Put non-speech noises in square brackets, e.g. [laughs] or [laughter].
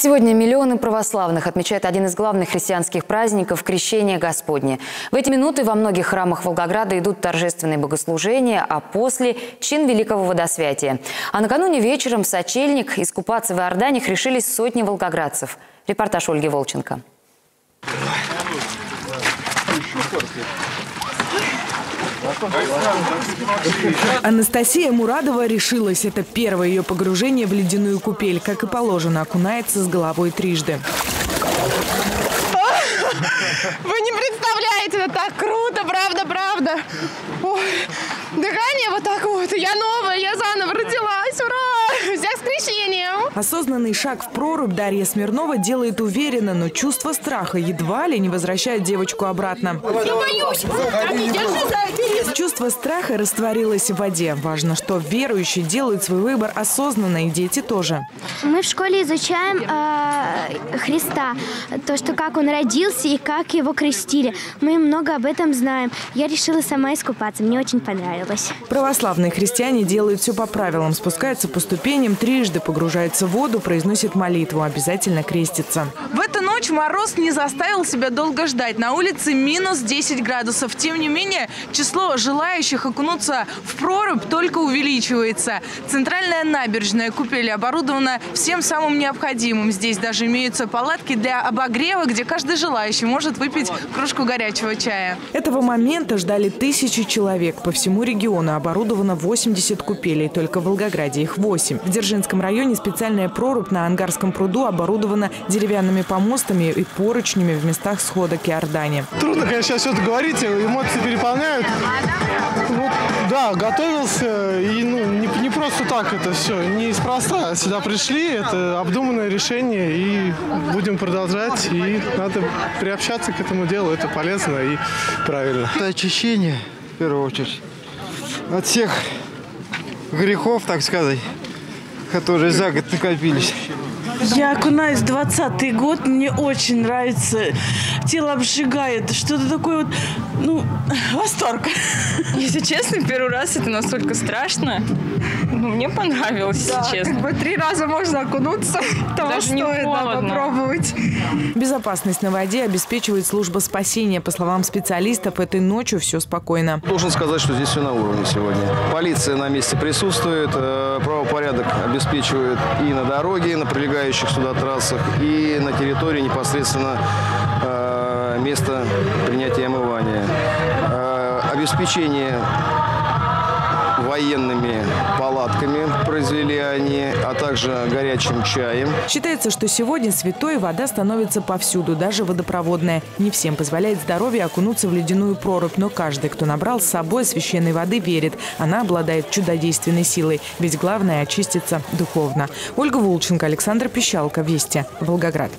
Сегодня миллионы православных отмечают один из главных христианских праздников – Крещение Господне. В эти минуты во многих храмах Волгограда идут торжественные богослужения, а после – чин Великого Водосвятия. А накануне вечером в Сочельник искупаться в Иорданях решились сотни волгоградцев. Репортаж Ольги Волченко. Анастасия Мурадова решилась. Это первое ее погружение в ледяную купель. Как и положено, окунается с головой трижды. Вы не представляете, это так круто, правда, правда. Ой, дыхание вот так вот. Я новая, я заново родилась. Ура! Всех с крещением! Осознанный шаг в прорубь Дарья Смирнова делает уверенно, но чувство страха едва ли не возвращает девочку обратно. Я боюсь! Чувство страха растворилось в воде. Важно, что верующие делают свой выбор осознанно, и дети тоже. Мы в школе изучаем э, Христа, то, что как он родился и как его крестили. Мы много об этом знаем. Я решила сама искупаться, мне очень понравилось. Православные христиане делают все по правилам. Спускаются по ступеням, трижды погружаются в воду, произносят молитву, обязательно крестятся. В эту ночь мороз не заставил себя долго ждать. На улице минус 10 градусов. Тем не менее, число желающих окунуться в прорубь только увеличивается. Центральная набережная купели оборудована всем самым необходимым. Здесь даже имеются палатки для обогрева, где каждый желающий может выпить кружку горячего чая. Этого момента ждали тысячи человек. По всему региону оборудовано 80 купелей. Только в Волгограде их 8. В Дзержинском районе специальная прорубь на Ангарском пруду оборудована деревянными помостами и поручнями в местах схода к Иордане. Трудно, конечно, сейчас все это говорить, эмоции переполняют. Вот, да, готовился, и ну, не, не просто так это все, не неспроста. Сюда пришли, это обдуманное решение, и будем продолжать, и надо приобщаться к этому делу, это полезно и правильно. Это очищение, в первую очередь, от всех грехов, так сказать, которые за год накопились. Я окунаюсь 20 год, мне очень нравится. Тело обжигает, что-то такое вот, ну, [laughs] восторг. Если честно, первый раз это настолько страшно. Ну, мне понравилось, Да, если честно. как бы три раза можно окунуться. [laughs] Того Даже не стоит да, холодно. попробовать. Безопасность на воде обеспечивает служба спасения. По словам специалистов, этой ночью все спокойно. Должен сказать, что здесь все на уровне сегодня. Полиция на месте присутствует, э, правопорядок обеспечивает и на дороге, и на прилегающих сюда трассах, и на территории непосредственно э, места принятия омывания. Э, Обеспечение военными палатками произвели они, а также горячим чаем. Считается, что сегодня святой вода становится повсюду, даже водопроводная. Не всем позволяет здоровье окунуться в ледяную прорубь, но каждый, кто набрал с собой священной воды, верит. Она обладает чудодейственной силой, ведь главное – очиститься духовно. Ольга Волченко, Александр Пищалко, Вести, Волгоград.